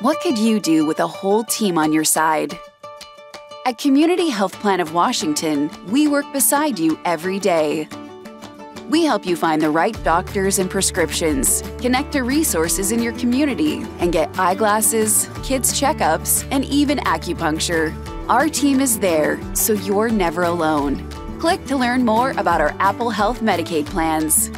What could you do with a whole team on your side? At Community Health Plan of Washington, we work beside you every day. We help you find the right doctors and prescriptions, connect to resources in your community, and get eyeglasses, kids' checkups, and even acupuncture. Our team is there, so you're never alone. Click to learn more about our Apple Health Medicaid plans.